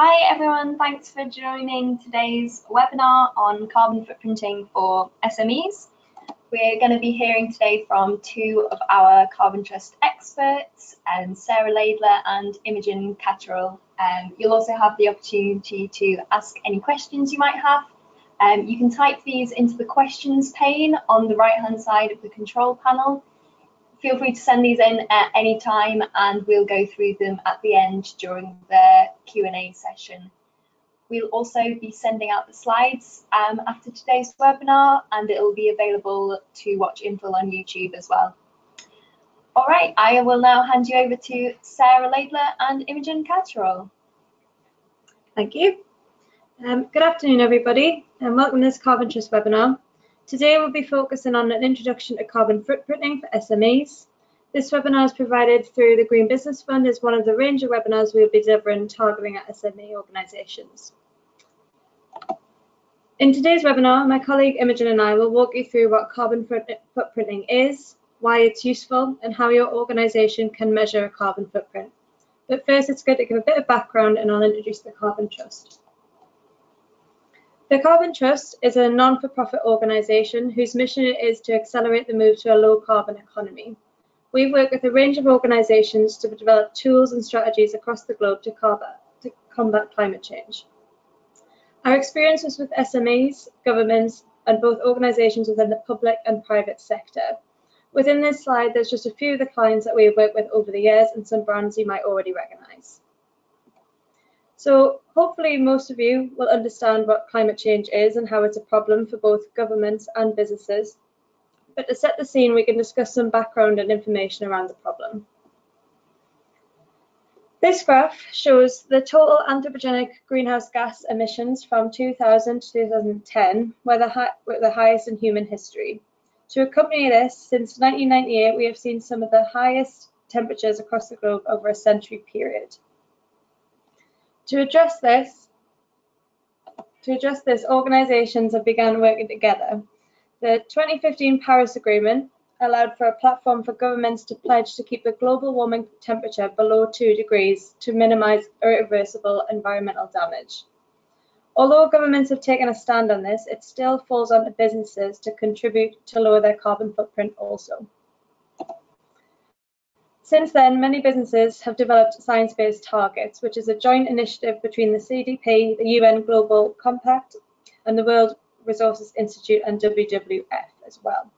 Hi everyone, thanks for joining today's webinar on carbon footprinting for SMEs. We're going to be hearing today from two of our Carbon Trust experts, um, Sarah Laidler and Imogen Catterall. Um, you'll also have the opportunity to ask any questions you might have. Um, you can type these into the questions pane on the right hand side of the control panel feel free to send these in at any time and we'll go through them at the end during the Q&A session. We'll also be sending out the slides um, after today's webinar and it'll be available to watch in full on YouTube as well. All right, I will now hand you over to Sarah Laidler and Imogen Catterall. Thank you. Um, good afternoon, everybody, and welcome to this Carbon webinar. Today we'll be focusing on an introduction to carbon footprinting for SMEs. This webinar is provided through the Green Business Fund as one of the range of webinars we'll be delivering targeting at SME organisations. In today's webinar, my colleague Imogen and I will walk you through what carbon footprinting is, why it's useful, and how your organisation can measure a carbon footprint. But first, it's good to give a bit of background and I'll introduce the Carbon Trust. The Carbon Trust is a non-for-profit organisation whose mission it is to accelerate the move to a low-carbon economy. We work with a range of organisations to develop tools and strategies across the globe to combat, to combat climate change. Our experience was with SMEs, governments, and both organisations within the public and private sector. Within this slide, there's just a few of the clients that we have worked with over the years and some brands you might already recognise. So hopefully most of you will understand what climate change is and how it's a problem for both governments and businesses. But to set the scene, we can discuss some background and information around the problem. This graph shows the total anthropogenic greenhouse gas emissions from 2000 to 2010, were the, were the highest in human history. To accompany this, since 1998, we have seen some of the highest temperatures across the globe over a century period. To address this, to address this, organisations have begun working together. The 2015 Paris Agreement allowed for a platform for governments to pledge to keep the global warming temperature below 2 degrees to minimise irreversible environmental damage. Although governments have taken a stand on this, it still falls on the businesses to contribute to lower their carbon footprint also. Since then, many businesses have developed science-based targets, which is a joint initiative between the CDP, the UN Global Compact, and the World Resources Institute and WWF as well.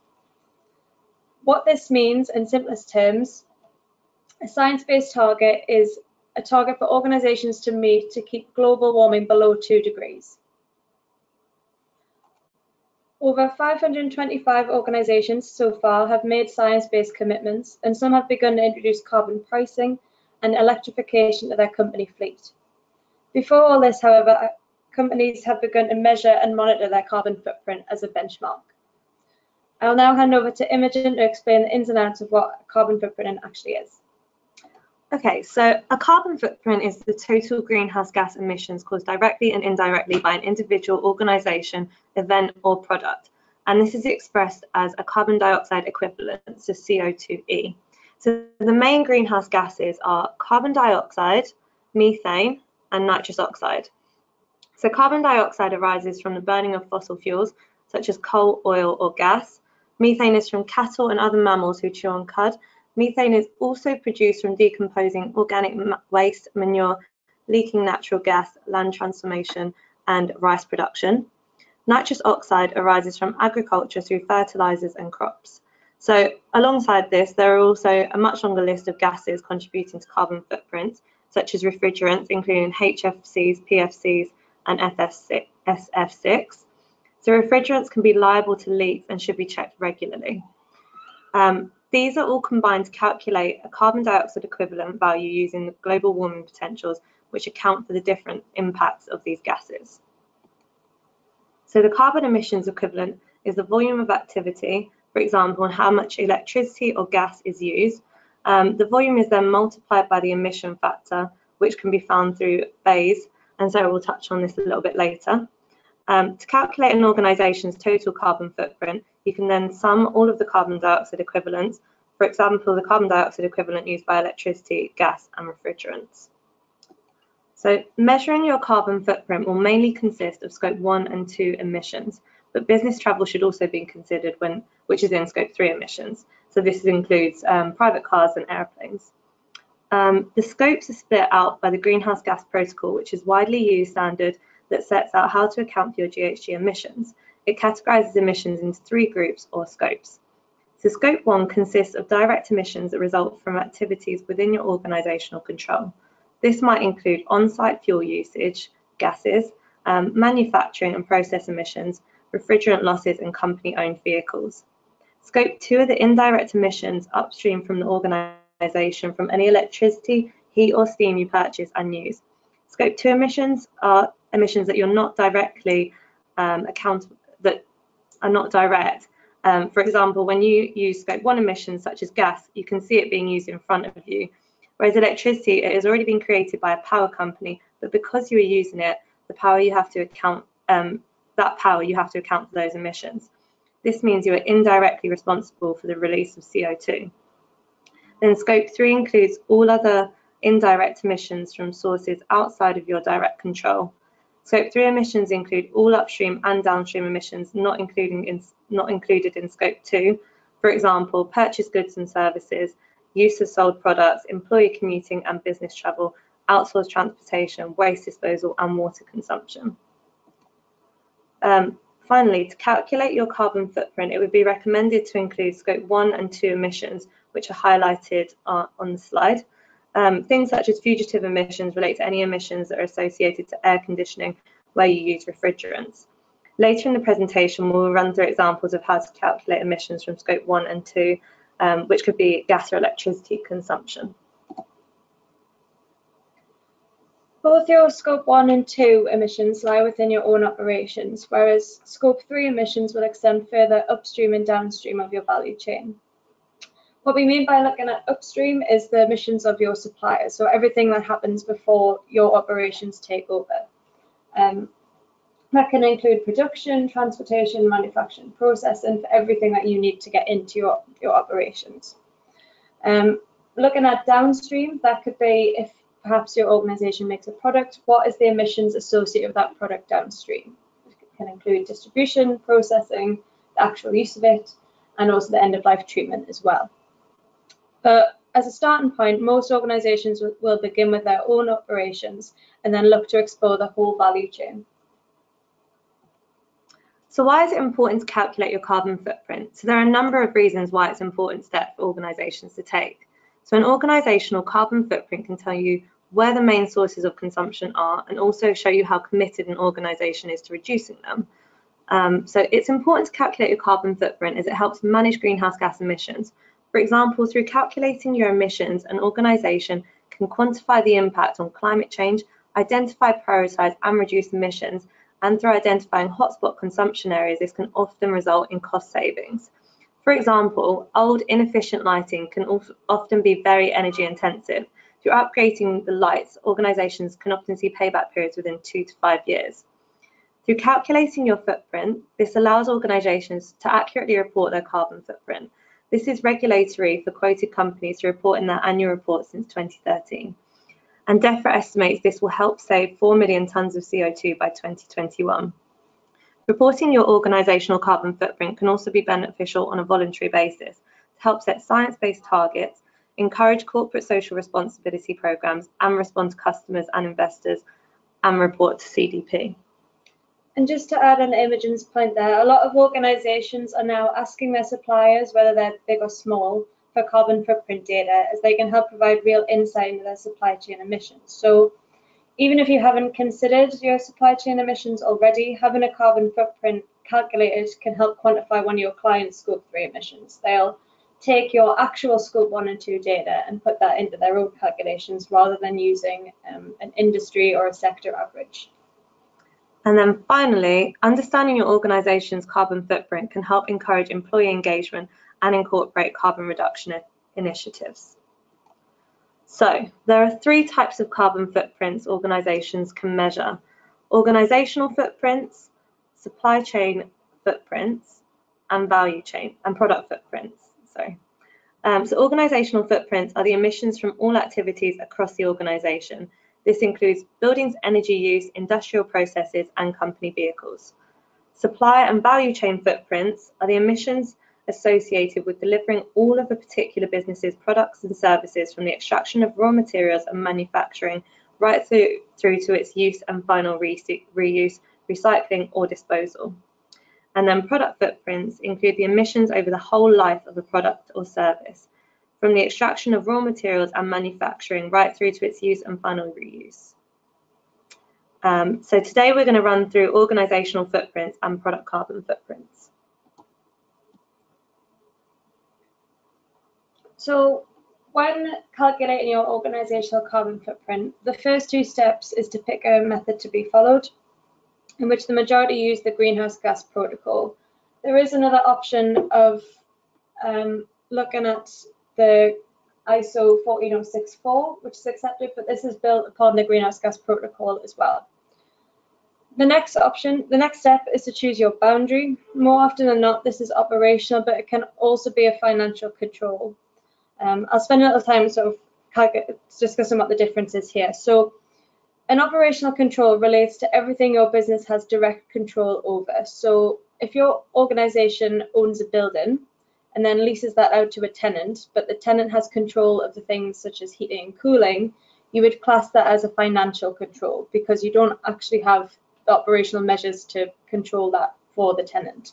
What this means in simplest terms, a science-based target is a target for organizations to meet to keep global warming below 2 degrees. Over 525 organisations so far have made science-based commitments and some have begun to introduce carbon pricing and electrification to their company fleet. Before all this, however, uh, companies have begun to measure and monitor their carbon footprint as a benchmark. I'll now hand over to Imogen to explain the ins and outs of what carbon footprint actually is. Okay, so a carbon footprint is the total greenhouse gas emissions caused directly and indirectly by an individual, organisation, event or product. And this is expressed as a carbon dioxide equivalent, so CO2e. So the main greenhouse gases are carbon dioxide, methane and nitrous oxide. So carbon dioxide arises from the burning of fossil fuels such as coal, oil or gas. Methane is from cattle and other mammals who chew on cud Methane is also produced from decomposing organic waste, manure, leaking natural gas, land transformation, and rice production. Nitrous oxide arises from agriculture through fertilizers and crops. So alongside this, there are also a much longer list of gases contributing to carbon footprints, such as refrigerants, including HFCs, PFCs, and SF6. So refrigerants can be liable to leaks and should be checked regularly. Um, these are all combined to calculate a carbon dioxide equivalent value using the global warming potentials, which account for the different impacts of these gases. So the carbon emissions equivalent is the volume of activity, for example, and how much electricity or gas is used. Um, the volume is then multiplied by the emission factor, which can be found through BEIS, and so we'll touch on this a little bit later. Um, to calculate an organisation's total carbon footprint, you can then sum all of the carbon dioxide equivalents, for example, the carbon dioxide equivalent used by electricity, gas and refrigerants. So measuring your carbon footprint will mainly consist of scope one and two emissions, but business travel should also be considered when, which is in scope three emissions. So this includes um, private cars and airplanes. Um, the scopes are split out by the Greenhouse Gas Protocol, which is widely used standard that sets out how to account for your GHG emissions. It categorises emissions into three groups or scopes. So scope one consists of direct emissions that result from activities within your organisational control. This might include on-site fuel usage, gases, um, manufacturing and process emissions, refrigerant losses and company-owned vehicles. Scope 2 are the indirect emissions upstream from the organisation from any electricity, heat or steam you purchase and use. Scope 2 emissions are emissions that you're not directly um, accountable, are not direct. Um, for example, when you use Scope 1 emissions such as gas, you can see it being used in front of you, Whereas electricity, it has already been created by a power company, but because you are using it, the power you have to account, um, that power you have to account for those emissions. This means you are indirectly responsible for the release of CO2. Then scope three includes all other indirect emissions from sources outside of your direct control. Scope 3 emissions include all upstream and downstream emissions not, including in, not included in Scope 2, for example, purchased goods and services, use of sold products, employee commuting and business travel, outsourced transportation, waste disposal and water consumption. Um, finally, to calculate your carbon footprint, it would be recommended to include scope 1 and 2 emissions, which are highlighted uh, on the slide. Um, things such as fugitive emissions relate to any emissions that are associated to air conditioning where you use refrigerants. Later in the presentation, we'll run through examples of how to calculate emissions from scope 1 and 2 um, which could be gas or electricity consumption. Both your Scope 1 and 2 emissions lie within your own operations, whereas Scope 3 emissions will extend further upstream and downstream of your value chain. What we mean by looking at upstream is the emissions of your suppliers, so everything that happens before your operations take over. Um, that can include production, transportation, manufacturing, processing for everything that you need to get into your, your operations. Um, looking at downstream, that could be if perhaps your organization makes a product, what is the emissions associated with that product downstream? It can include distribution, processing, the actual use of it, and also the end of life treatment as well. But as a starting point, most organizations will begin with their own operations and then look to explore the whole value chain. So why is it important to calculate your carbon footprint? So there are a number of reasons why it's an important step for organisations to take. So an organisational carbon footprint can tell you where the main sources of consumption are and also show you how committed an organisation is to reducing them. Um, so it's important to calculate your carbon footprint as it helps manage greenhouse gas emissions. For example, through calculating your emissions, an organisation can quantify the impact on climate change, identify, prioritise and reduce emissions and through identifying hotspot consumption areas, this can often result in cost savings. For example, old inefficient lighting can often be very energy intensive. Through upgrading the lights, organisations can often see payback periods within two to five years. Through calculating your footprint, this allows organisations to accurately report their carbon footprint. This is regulatory for quoted companies to report in their annual report since 2013 and DEFRA estimates this will help save 4 million tonnes of CO2 by 2021. Reporting your organisational carbon footprint can also be beneficial on a voluntary basis to help set science-based targets, encourage corporate social responsibility programmes and respond to customers and investors and report to CDP. And just to add on Imogen's point there, a lot of organisations are now asking their suppliers, whether they're big or small, for carbon footprint data as they can help provide real insight into their supply chain emissions. So even if you haven't considered your supply chain emissions already, having a carbon footprint calculated can help quantify one of your clients' scope 3 emissions. They'll take your actual scope 1 and 2 data and put that into their own calculations rather than using um, an industry or a sector average. And then finally, understanding your organization's carbon footprint can help encourage employee engagement and incorporate carbon reduction initiatives. So there are three types of carbon footprints organizations can measure. Organizational footprints, supply chain footprints, and value chain and product footprints. Sorry. Um, so organizational footprints are the emissions from all activities across the organization. This includes buildings' energy use, industrial processes, and company vehicles. Supply and value chain footprints are the emissions associated with delivering all of a particular business's products and services from the extraction of raw materials and manufacturing right through, through to its use and final reuse, recycling or disposal. And then product footprints include the emissions over the whole life of a product or service, from the extraction of raw materials and manufacturing right through to its use and final reuse. Um, so today we're going to run through organisational footprints and product carbon footprints. So when calculating your organisational carbon footprint, the first two steps is to pick a method to be followed in which the majority use the greenhouse gas protocol. There is another option of um, looking at the ISO 14064, which is accepted, but this is built upon the greenhouse gas protocol as well. The next option, the next step is to choose your boundary. More often than not, this is operational, but it can also be a financial control. Um, I'll spend a little time sort of discussing what the difference is here. So an operational control relates to everything your business has direct control over. So if your organization owns a building and then leases that out to a tenant, but the tenant has control of the things such as heating and cooling, you would class that as a financial control because you don't actually have the operational measures to control that for the tenant.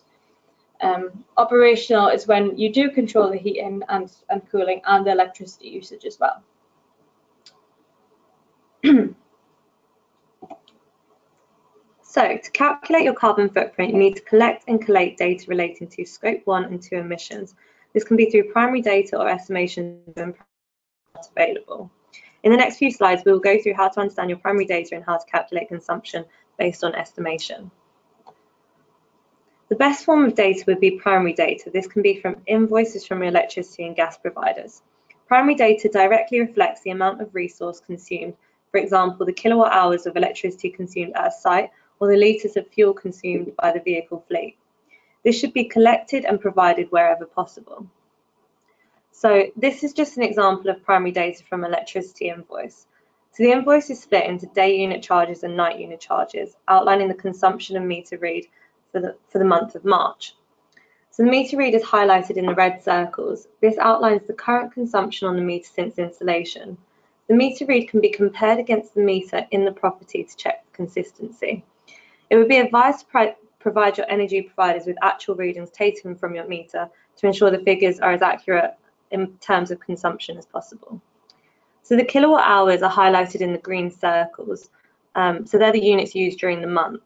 Um, operational is when you do control the heating and, and cooling and the electricity usage as well. So to calculate your carbon footprint, you need to collect and collate data relating to scope one and two emissions. This can be through primary data or estimations available. In the next few slides, we will go through how to understand your primary data and how to calculate consumption based on estimation. The best form of data would be primary data. This can be from invoices from your electricity and gas providers. Primary data directly reflects the amount of resource consumed, for example, the kilowatt hours of electricity consumed at a site or the litres of fuel consumed by the vehicle fleet. This should be collected and provided wherever possible. So this is just an example of primary data from electricity invoice. So the invoice is split into day unit charges and night unit charges, outlining the consumption and meter read for the, for the month of March. So the meter read is highlighted in the red circles. This outlines the current consumption on the meter since installation. The meter read can be compared against the meter in the property to check consistency. It would be advised to provide your energy providers with actual readings taken from your meter to ensure the figures are as accurate in terms of consumption as possible. So the kilowatt hours are highlighted in the green circles. Um, so they're the units used during the month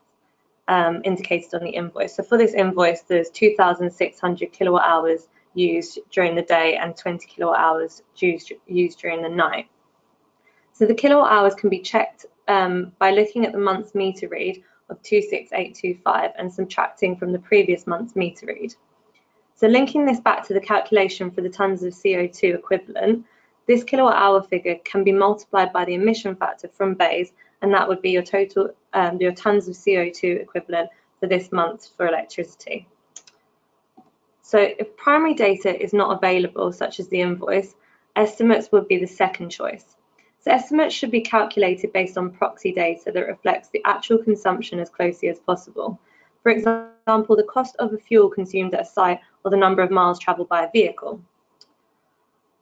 um, indicated on the invoice. So for this invoice, there's 2,600 kilowatt hours used during the day and 20 kilowatt hours used, used during the night. So the kilowatt hours can be checked um, by looking at the month's meter read of 26825 and subtracting from the previous month's meter read. So linking this back to the calculation for the tonnes of CO2 equivalent, this kilowatt hour figure can be multiplied by the emission factor from BEIS, and that would be your total, um, your tonnes of CO2 equivalent for this month for electricity. So if primary data is not available, such as the invoice, estimates would be the second choice. So estimates should be calculated based on proxy data that reflects the actual consumption as closely as possible. For example, the cost of the fuel consumed at a site or the number of miles travelled by a vehicle.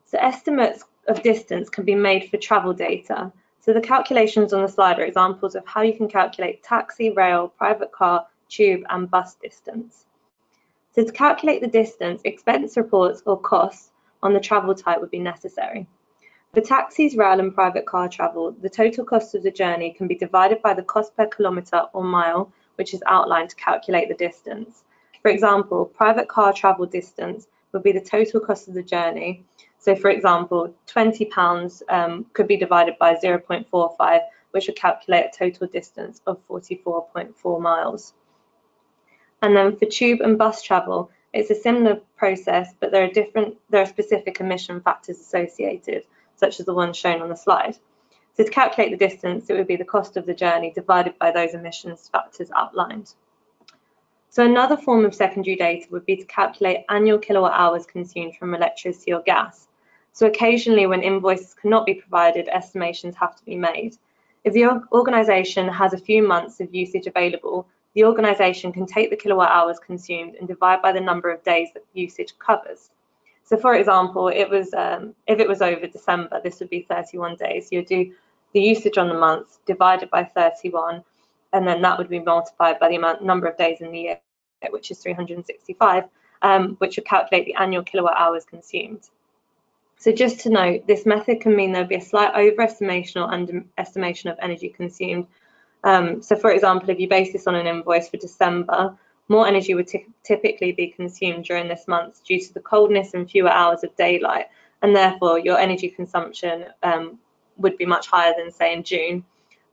So estimates of distance can be made for travel data. So the calculations on the slide are examples of how you can calculate taxi, rail, private car, tube and bus distance. So to calculate the distance, expense reports or costs on the travel type would be necessary. For taxis, rail and private car travel, the total cost of the journey can be divided by the cost per kilometre or mile, which is outlined to calculate the distance. For example, private car travel distance would be the total cost of the journey. So for example, £20 um, could be divided by 0.45, which would calculate a total distance of 44.4 miles. And then for tube and bus travel, it's a similar process, but there are different, there are specific emission factors associated such as the one shown on the slide. So to calculate the distance, it would be the cost of the journey divided by those emissions factors outlined. So another form of secondary data would be to calculate annual kilowatt hours consumed from electricity or gas. So occasionally when invoices cannot be provided, estimations have to be made. If the organisation has a few months of usage available, the organisation can take the kilowatt hours consumed and divide by the number of days that usage covers. So for example, it was um, if it was over December, this would be 31 days. You'd do the usage on the month divided by 31, and then that would be multiplied by the amount number of days in the year, which is 365, um, which would calculate the annual kilowatt hours consumed. So just to note, this method can mean there'll be a slight overestimation or underestimation of energy consumed. Um, so for example, if you base this on an invoice for December, more energy would typically be consumed during this month due to the coldness and fewer hours of daylight, and therefore your energy consumption um, would be much higher than say in June.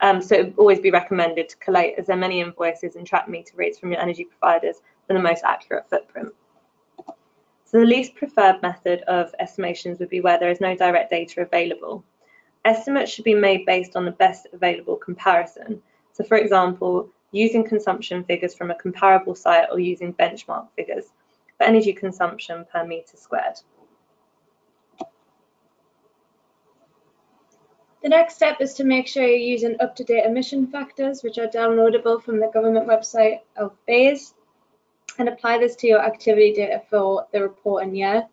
Um, so it would always be recommended to collate as many invoices and track meter reads from your energy providers for the most accurate footprint. So the least preferred method of estimations would be where there is no direct data available. Estimates should be made based on the best available comparison. So for example, using consumption figures from a comparable site or using benchmark figures for energy consumption per metre squared. The next step is to make sure you're using up-to-date emission factors, which are downloadable from the government website of BEIS, and apply this to your activity data for the reporting year.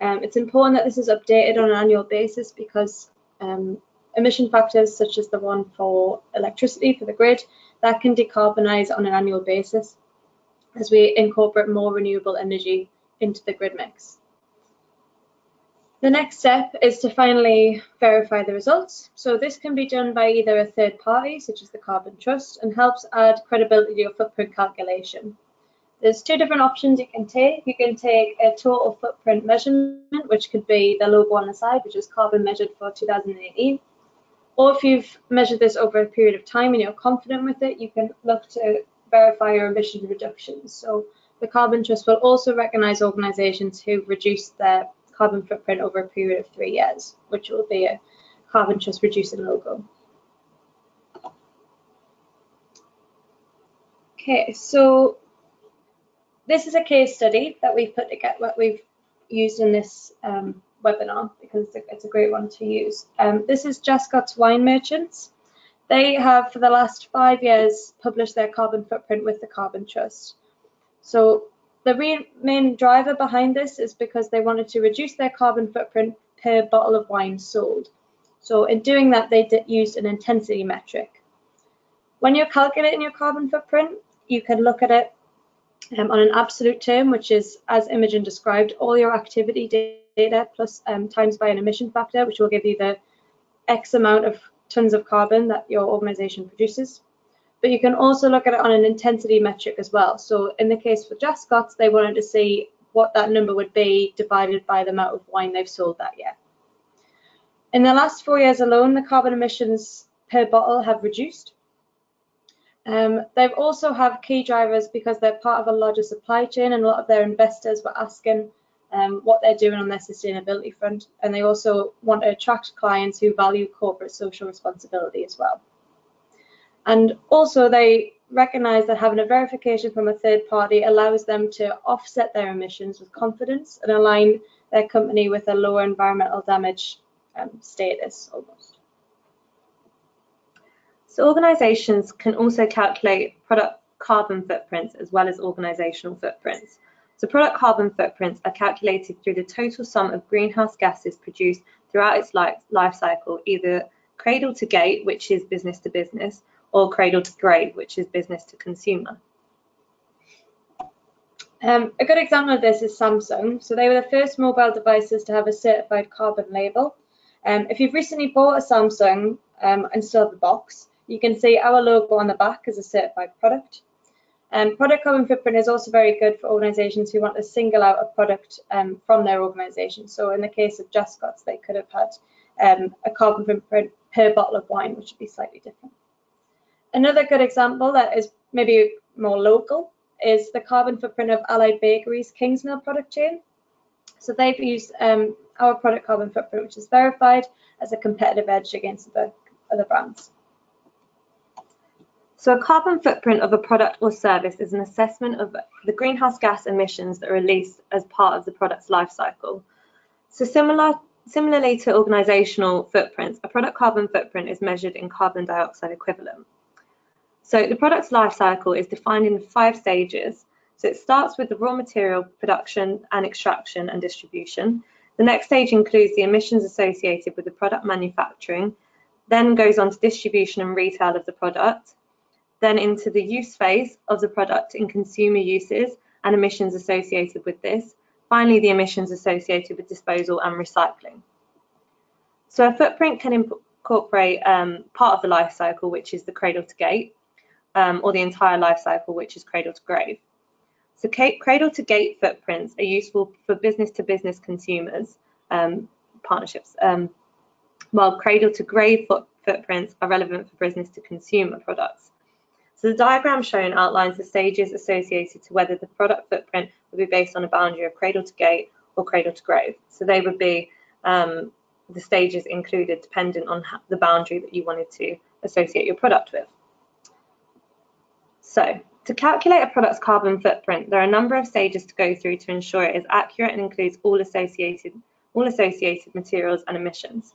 Um, it's important that this is updated on an annual basis because um, emission factors such as the one for electricity for the grid that can decarbonise on an annual basis as we incorporate more renewable energy into the grid mix. The next step is to finally verify the results. So this can be done by either a third party, such as the Carbon Trust, and helps add credibility to your footprint calculation. There's two different options you can take. You can take a total footprint measurement, which could be the logo on the side, which is carbon measured for 2018, or if you've measured this over a period of time and you're confident with it, you can look to verify your emission reductions. So the Carbon Trust will also recognise organisations who reduced their carbon footprint over a period of three years, which will be a Carbon Trust reducing logo. Okay, so this is a case study that we've put together, what we've used in this um, webinar because it's a, great one to use. Um, this is Just Jascots Wine Merchants. They have, for the last five years, published their carbon footprint with the Carbon Trust. So the main driver behind this is because they wanted to reduce their carbon footprint per bottle of wine sold. So in doing that, they used an intensity metric. When you're calculating your carbon footprint, you can look at it um, on an absolute term, which is, as Imogen described, all your activity data plus um, times by an emission factor, which will give you the X amount of tons of carbon that your organization produces. But you can also look at it on an intensity metric as well. So in the case for Jascots, they wanted to see what that number would be divided by the amount of wine they've sold that year. In the last four years alone, the carbon emissions per bottle have reduced. Um, they've also have key drivers because they're part of a larger supply chain and a lot of their investors were asking um, what they're doing on their sustainability front. And they also want to attract clients who value corporate social responsibility as well. And also they recognize that having a verification from a third party allows them to offset their emissions with confidence and align their company with a lower environmental damage um, status almost. So organisations can also calculate product carbon footprints as well as organisational footprints. So product carbon footprints are calculated through the total sum of greenhouse gases produced throughout its life, life cycle, either cradle to gate, which is business to business, or cradle to grave, which is business to consumer. Um, a good example of this is Samsung. So they were the first mobile devices to have a certified carbon label. Um, if you've recently bought a Samsung um, and still have the box, you can see our logo on the back as a certified product. Um, product carbon footprint is also very good for organisations who want to single out a product um, from their organisation. So in the case of Jascots, they could have had um, a carbon footprint per bottle of wine, which would be slightly different. Another good example that is maybe more local is the carbon footprint of Allied Bakeries Kingsmill product chain. So they've used um, our product carbon footprint, which is verified as a competitive edge against other, other brands. So a carbon footprint of a product or service is an assessment of the greenhouse gas emissions that are released as part of the product's life cycle. So similar, Similarly to organisational footprints, a product carbon footprint is measured in carbon dioxide equivalent. So the product's life cycle is defined in five stages. So it starts with the raw material production and extraction and distribution. The next stage includes the emissions associated with the product manufacturing, then goes on to distribution and retail of the product, then into the use phase of the product in consumer uses and emissions associated with this, finally the emissions associated with disposal and recycling. So a footprint can incorporate um, part of the life cycle, which is the cradle to gate, um, or the entire life cycle, which is cradle to grave. So cradle to gate footprints are useful for business to business consumers um, partnerships, um, while cradle to grave footprints are relevant for business to consumer products. So the diagram shown outlines the stages associated to whether the product footprint would be based on a boundary of cradle to gate or cradle to grave. So they would be um, the stages included dependent on the boundary that you wanted to associate your product with. So to calculate a product's carbon footprint, there are a number of stages to go through to ensure it is accurate and includes all associated, all associated materials and emissions.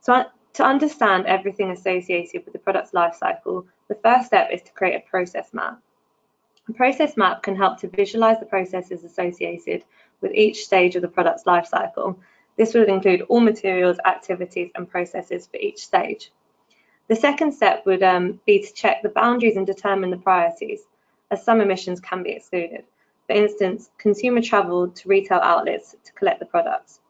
So to understand everything associated with the product's life cycle, the first step is to create a process map. A process map can help to visualize the processes associated with each stage of the product's life cycle. This would include all materials, activities, and processes for each stage. The second step would um, be to check the boundaries and determine the priorities as some emissions can be excluded. For instance, consumer travel to retail outlets to collect the products.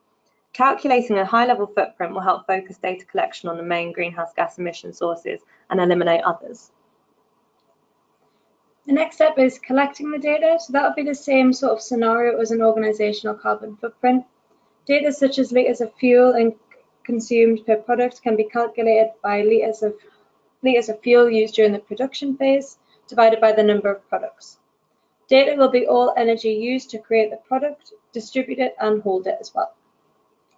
Calculating a high-level footprint will help focus data collection on the main greenhouse gas emission sources and eliminate others. The next step is collecting the data. So that would be the same sort of scenario as an organisational carbon footprint. Data such as litres of fuel and consumed per product can be calculated by litres of, litres of fuel used during the production phase divided by the number of products. Data will be all energy used to create the product, distribute it and hold it as well.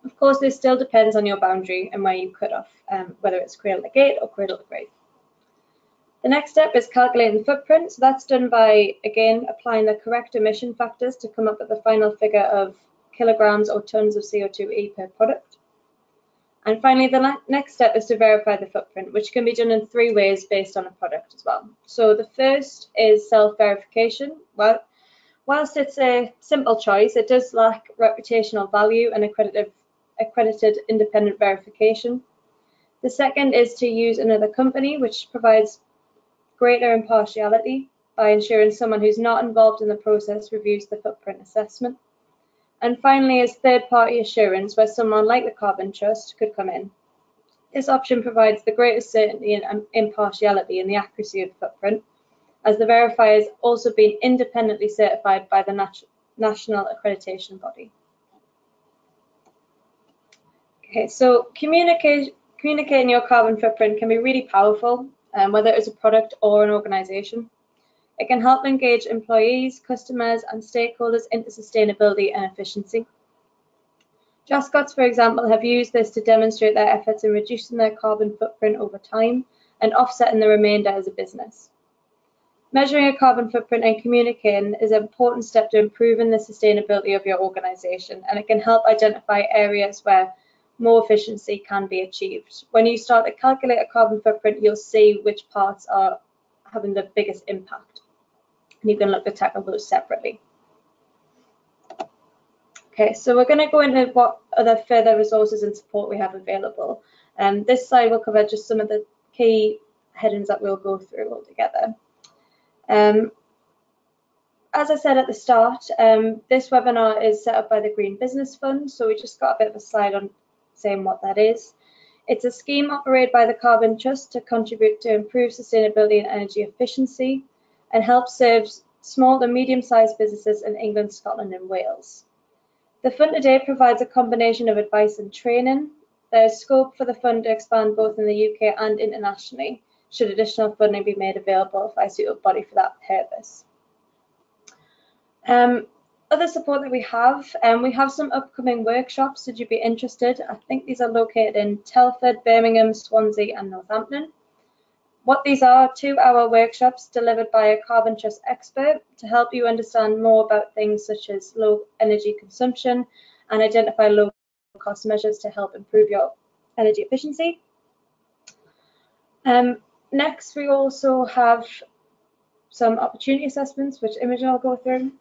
Of course, this still depends on your boundary and where you cut off, um, whether it's cradle to gate or cradle to grave. The next step is calculating the footprint. So that's done by, again, applying the correct emission factors to come up with the final figure of kilograms or tons of CO2e per product. And finally, the next step is to verify the footprint, which can be done in three ways based on a product as well. So the first is self-verification. Well, whilst it's a simple choice, it does lack reputational value and accredited, accredited independent verification. The second is to use another company, which provides greater impartiality by ensuring someone who's not involved in the process reviews the footprint assessment. And finally is third-party assurance, where someone like the Carbon Trust could come in. This option provides the greatest certainty and um, impartiality in the accuracy of the footprint, as the verifier has also been independently certified by the nat national accreditation body. Okay, so communicate, communicating your carbon footprint can be really powerful, um, whether it's a product or an organization. It can help engage employees, customers, and stakeholders into sustainability and efficiency. Jascots, for example, have used this to demonstrate their efforts in reducing their carbon footprint over time and offsetting the remainder as a business. Measuring a carbon footprint and communicating is an important step to improving the sustainability of your organisation and it can help identify areas where more efficiency can be achieved. When you start to calculate a carbon footprint, you'll see which parts are having the biggest impact and you can look to tackle those separately. Okay, so we're going to go into what other further resources and support we have available. Um, this slide will cover just some of the key headings that we'll go through all together. Um, as I said at the start, um, this webinar is set up by the Green Business Fund, so we just got a bit of a slide on what that is. It's a scheme operated by the Carbon Trust to contribute to improve sustainability and energy efficiency and help serve small and medium-sized businesses in England, Scotland and Wales. The fund today provides a combination of advice and training. There is scope for the fund to expand both in the UK and internationally, should additional funding be made available by a suitable body for that purpose. Um, other support that we have, um, we have some upcoming workshops. Should you be interested? I think these are located in Telford, Birmingham, Swansea and Northampton. What these are two-hour workshops delivered by a Carbon Trust expert to help you understand more about things such as low energy consumption and identify low cost measures to help improve your energy efficiency. Um, next, we also have some opportunity assessments, which Imogen will go through.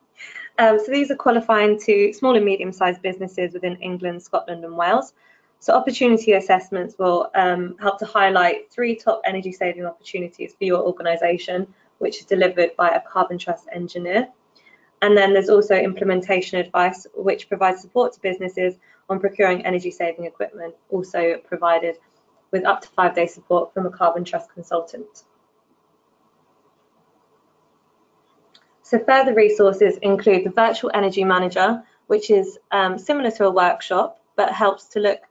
Um, so these are qualifying to small and medium-sized businesses within England, Scotland and Wales. So opportunity assessments will um, help to highlight three top energy saving opportunities for your organisation, which is delivered by a Carbon Trust engineer. And then there's also implementation advice, which provides support to businesses on procuring energy saving equipment, also provided with up to five day support from a Carbon Trust consultant. So further resources include the Virtual Energy Manager, which is um, similar to a workshop, but helps to look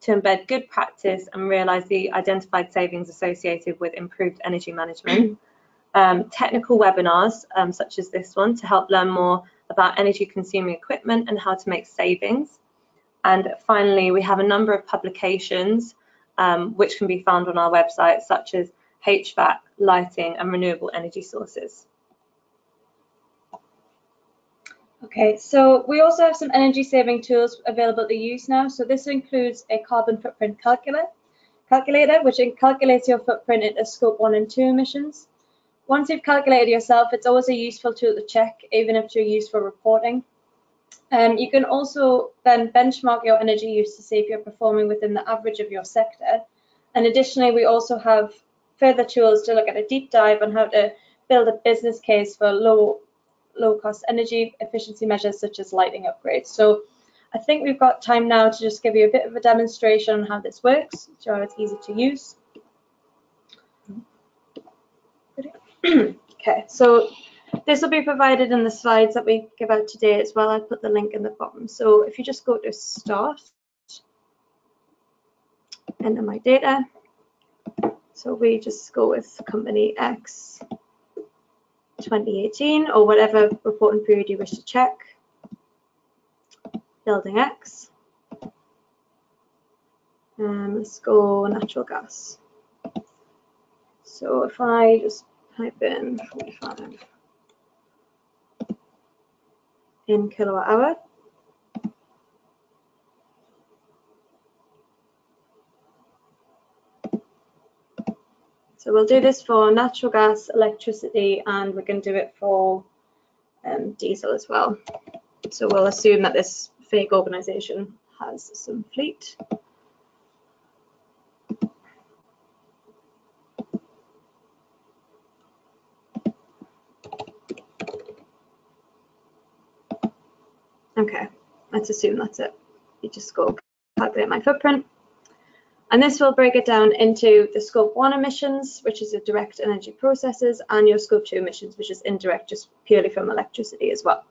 to embed good practice and realise the identified savings associated with improved energy management. Um, technical webinars, um, such as this one, to help learn more about energy consuming equipment and how to make savings. And finally, we have a number of publications um, which can be found on our website, such as HVAC, lighting and renewable energy sources. Okay, so we also have some energy saving tools available to use now. So this includes a carbon footprint calculator, calculator which calculates your footprint into scope one and two emissions. Once you've calculated yourself, it's always a useful tool to check, even if you're used for reporting. Um, you can also then benchmark your energy use to see if you're performing within the average of your sector. And additionally, we also have further tools to look at a deep dive on how to build a business case for low low cost energy efficiency measures such as lighting upgrades. So I think we've got time now to just give you a bit of a demonstration on how this works, how it's easy to use. okay, so this will be provided in the slides that we give out today as well. I'll put the link in the bottom. So if you just go to start, enter my data. So we just go with company X 2018 or whatever reporting period you wish to check. Building X. Um, let's go natural gas. So if I just type in 45 in kilowatt hour, So we'll do this for natural gas, electricity, and we can do it for um, diesel as well. So we'll assume that this fake organisation has some fleet. Okay, let's assume that's it. You just go calculate my footprint. And this will break it down into the scope one emissions, which is your direct energy processes, and your scope two emissions, which is indirect, just purely from electricity as well.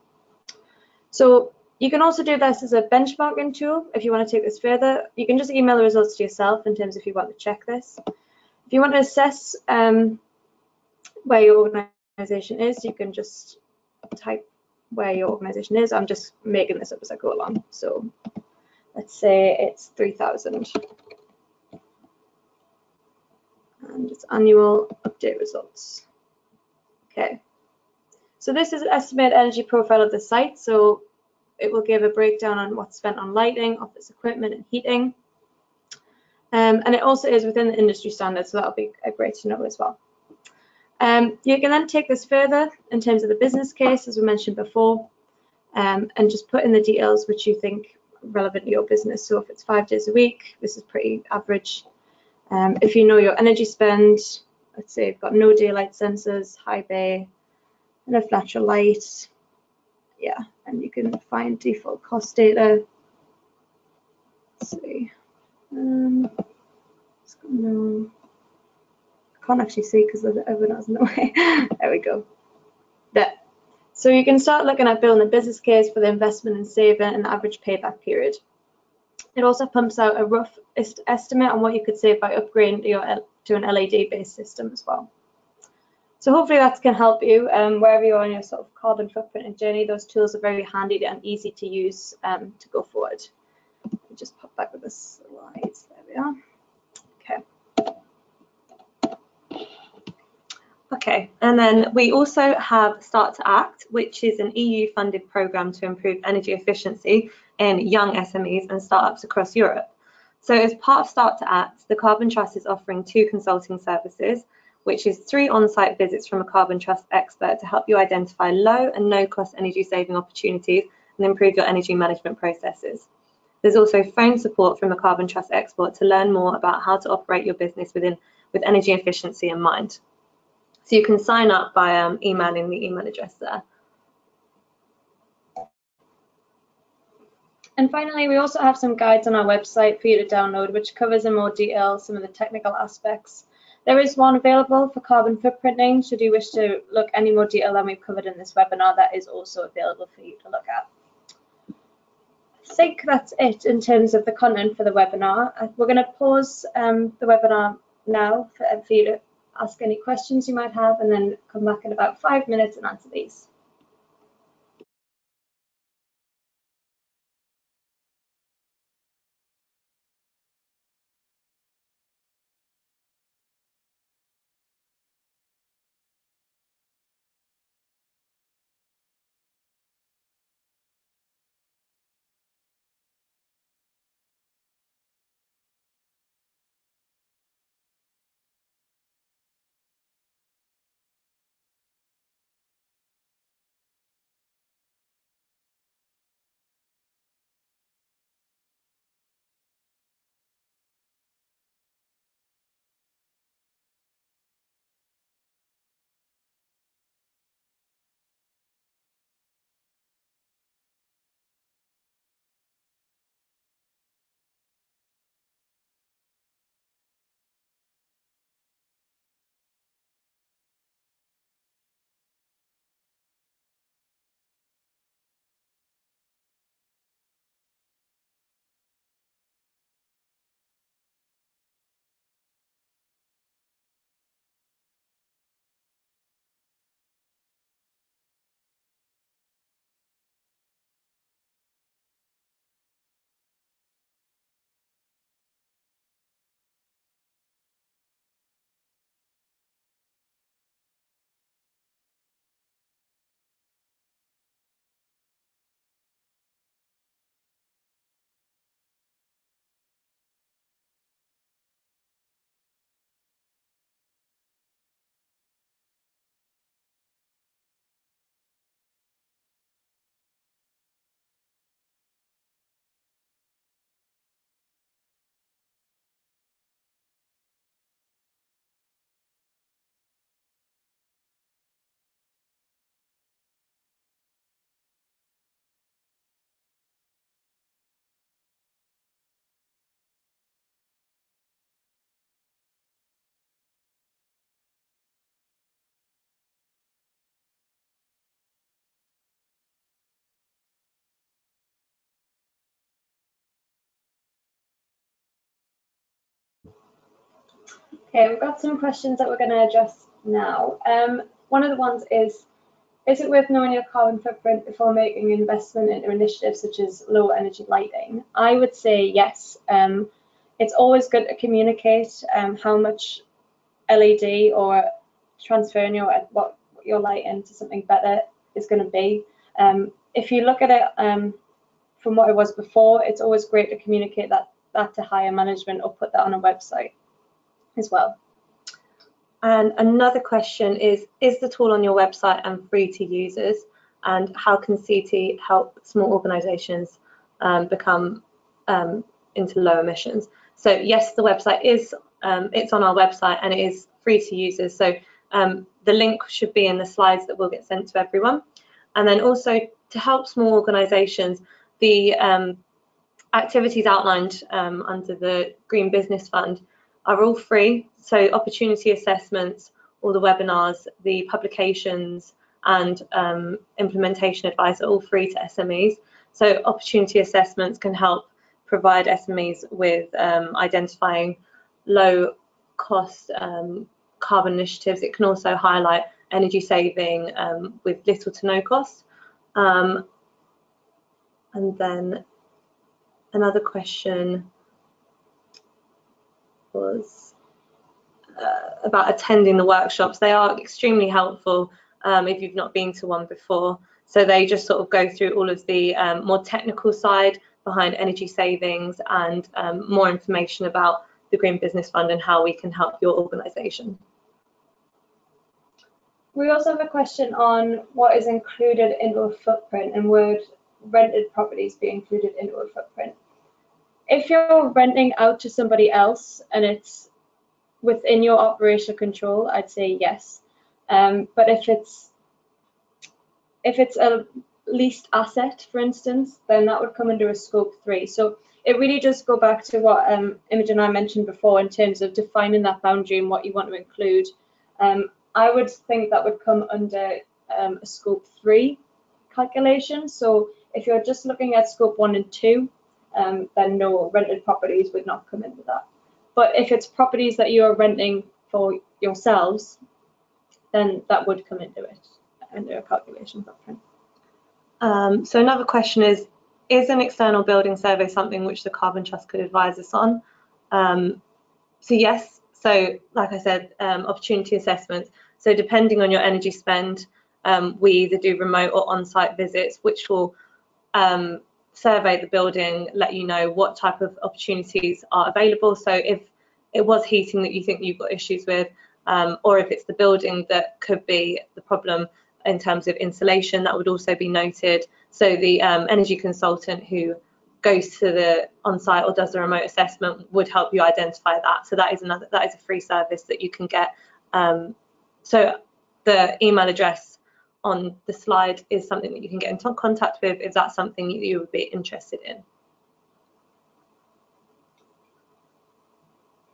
So you can also do this as a benchmarking tool if you want to take this further. You can just email the results to yourself in terms if you want to check this. If you want to assess um, where your organization is, you can just type where your organization is. I'm just making this up as I go along. So let's say it's 3000 and its annual update results. Okay, so this is an estimated energy profile of the site. So it will give a breakdown on what's spent on lighting, office equipment and heating. Um, and it also is within the industry standard, so that'll be great to know as well. Um, you can then take this further in terms of the business case, as we mentioned before, um, and just put in the details which you think relevant to your business. So if it's five days a week, this is pretty average. Um, if you know your energy spend, let's say you've got no daylight sensors, high bay, enough natural light, yeah, and you can find default cost data. Let's see. Um, no, I can't actually see because the everyone in the way. there we go. There. So you can start looking at building a business case for the investment and saving and average payback period. It also pumps out a rough est estimate on what you could save by upgrading to, your, to an LED-based system as well. So hopefully that can help you um, wherever you are on your sort of carbon footprint journey. Those tools are very handy and easy to use um, to go forward. Just pop back with the slides. There we are. Okay. Okay, and then we also have Start to Act, which is an EU funded programme to improve energy efficiency in young SMEs and startups across Europe. So as part of Start to Act, the Carbon Trust is offering two consulting services, which is three on-site visits from a Carbon Trust expert to help you identify low and no cost energy saving opportunities and improve your energy management processes. There's also phone support from a Carbon Trust expert to learn more about how to operate your business within with energy efficiency in mind. So you can sign up by um, emailing the email address there. And finally, we also have some guides on our website for you to download, which covers in more detail some of the technical aspects. There is one available for carbon footprinting. Should you wish to look any more detail than we've covered in this webinar, that is also available for you to look at. I think that's it in terms of the content for the webinar. We're going to pause um, the webinar now for, for you to ask any questions you might have and then come back in about five minutes and answer these. Okay, we've got some questions that we're going to address now. Um, one of the ones is, is it worth knowing your carbon footprint before making an investment into initiatives such as low energy lighting? I would say yes. Um, it's always good to communicate um, how much LED or transferring your what your light into something better is going to be. Um, if you look at it um, from what it was before, it's always great to communicate that that to higher management or put that on a website as well. And another question is, is the tool on your website and free to users? And how can CT help small organisations um, become um, into low emissions? So yes, the website is, um, it's on our website and it is free to users. So um, the link should be in the slides that will get sent to everyone. And then also to help small organisations, the um, activities outlined um, under the Green Business Fund are all free. So opportunity assessments, all the webinars, the publications and um, implementation advice are all free to SMEs. So opportunity assessments can help provide SMEs with um, identifying low cost um, carbon initiatives. It can also highlight energy saving um, with little to no cost. Um, and then another question was uh, about attending the workshops. They are extremely helpful um, if you've not been to one before. So they just sort of go through all of the um, more technical side behind energy savings and um, more information about the Green Business Fund and how we can help your organisation. We also have a question on what is included into a footprint and would rented properties be included into a footprint? If you're renting out to somebody else and it's within your operational control, I'd say yes. Um, but if it's if it's a leased asset, for instance, then that would come under a scope three. So it really does go back to what um, Imogen and I mentioned before in terms of defining that boundary and what you want to include. Um, I would think that would come under um, a scope three calculation. So if you're just looking at scope one and two, um, then no rented properties would not come into that. But if it's properties that you're renting for yourselves, then that would come into it, under a calculation footprint. Um, so another question is, is an external building survey something which the Carbon Trust could advise us on? Um, so yes, so like I said, um, opportunity assessments. So depending on your energy spend, um, we either do remote or on-site visits, which will um, survey the building, let you know what type of opportunities are available. So if it was heating that you think you've got issues with, um, or if it's the building that could be the problem in terms of insulation, that would also be noted. So the um, energy consultant who goes to the on-site or does the remote assessment would help you identify that. So that is another that is a free service that you can get. Um, so the email address on the slide is something that you can get in contact with if that's something you would be interested in.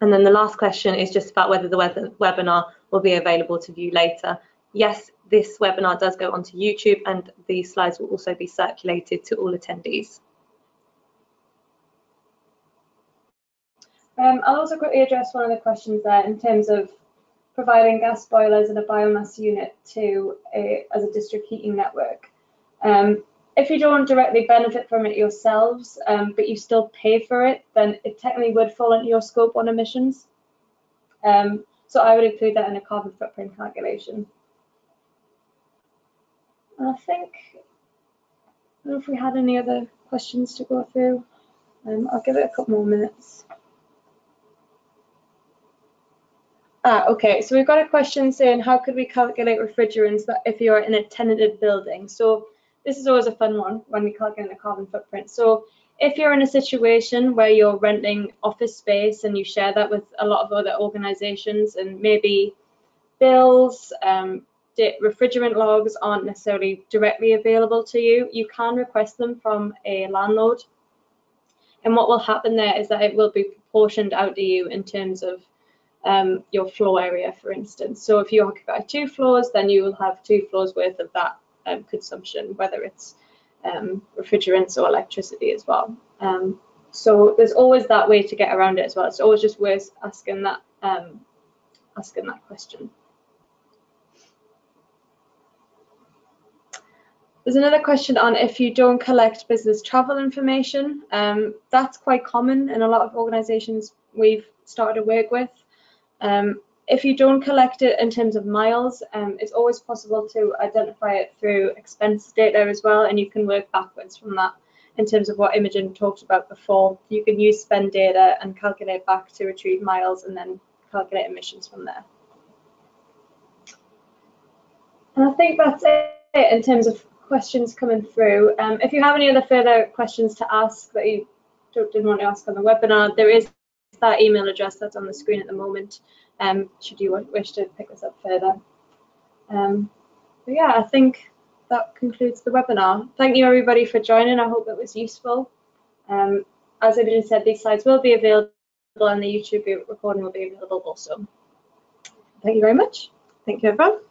And then the last question is just about whether the web webinar will be available to view later. Yes, this webinar does go onto YouTube and the slides will also be circulated to all attendees. Um, I'll also quickly address one of the questions there in terms of providing gas boilers and a biomass unit to a, as a district heating network. Um, if you don't directly benefit from it yourselves, um, but you still pay for it, then it technically would fall into your scope one emissions. Um, so I would include that in a carbon footprint calculation. And I think, I don't know if we had any other questions to go through. Um, I'll give it a couple more minutes. Ah, okay, so we've got a question saying how could we calculate refrigerants that if you're in a tenanted building? So this is always a fun one when we calculate a carbon footprint. So if you're in a situation where you're renting office space and you share that with a lot of other organizations and maybe bills, um, refrigerant logs aren't necessarily directly available to you, you can request them from a landlord. And what will happen there is that it will be proportioned out to you in terms of um, your floor area, for instance. So if you occupy two floors, then you will have two floors worth of that um, consumption, whether it's um, refrigerants or electricity as well. Um, so there's always that way to get around it as well. It's always just worth asking that um, asking that question. There's another question on if you don't collect business travel information. Um, that's quite common in a lot of organisations we've started to work with. Um, if you don't collect it in terms of miles, um, it's always possible to identify it through expense data as well, and you can work backwards from that in terms of what Imogen talked about before. You can use spend data and calculate back to retrieve miles and then calculate emissions from there. And I think that's it in terms of questions coming through. Um, if you have any other further questions to ask that you didn't want to ask on the webinar, there is that email address that's on the screen at the moment, um, should you wish to pick this up further. Um, but yeah, I think that concludes the webinar. Thank you everybody for joining. I hope it was useful. Um, as Imogen said, these slides will be available and the YouTube recording will be available also. Thank you very much. Thank you everyone.